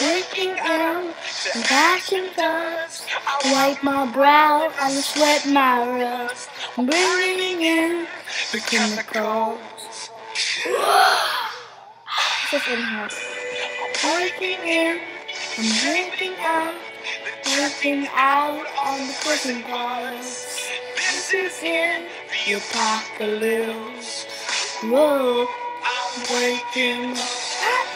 Breaking out and passing dust. Wipe my brow and sweat my rust. Bringing in the chemicals. Just inhale. Breaking in and breaking out. Breaking out on the prison bars. This is in the apocalypse. Whoa, I'm breaking. I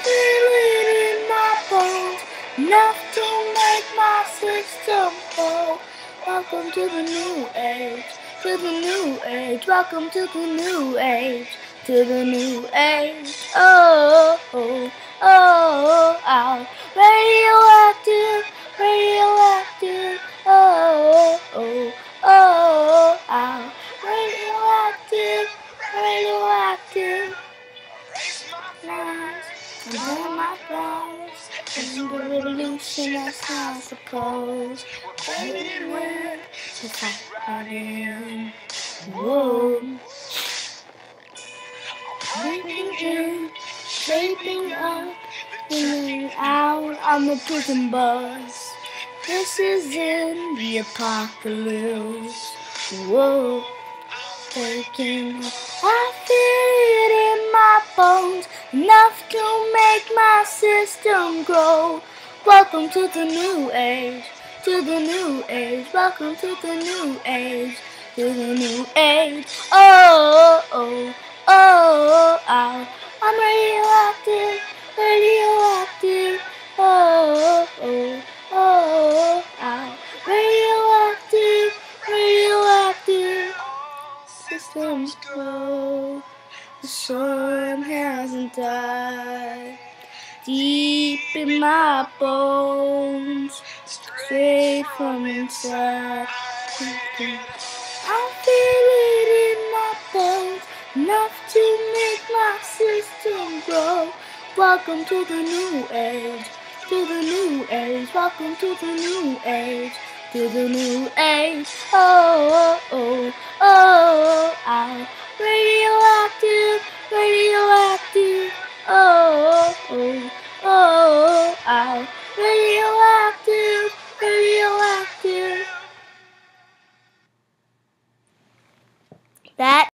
Enough to make my system go. Welcome to the new age. To the new age. Welcome to the new age. To the new age. Oh, oh, oh, oh. Radioactive, radioactive. Oh, oh, oh, oh. Radioactive, radioactive. Lines and burn my clothes. And the revolution, that's I suppose. Waiting with the fight in. Whoa. Breaking in, shaping up, moving out on the prison bus. This is in the apocalypse. Whoa. Taking, I feel it in my bones, enough to make my system grow. Welcome to the new age, to the new age. Welcome to the new age, to the new age. Oh, oh, oh, oh. I'm radioactive, radioactive. Oh, oh, oh, oh. oh. Radioactive, radioactive. Systems grow. The sun hasn't died. Deep in my bones, straight from inside. I feel it in my bones, enough to make my system grow. Welcome to the new age, to the new age. Welcome to the new age, to the new age. Oh, oh, oh, oh, oh. Radioactive,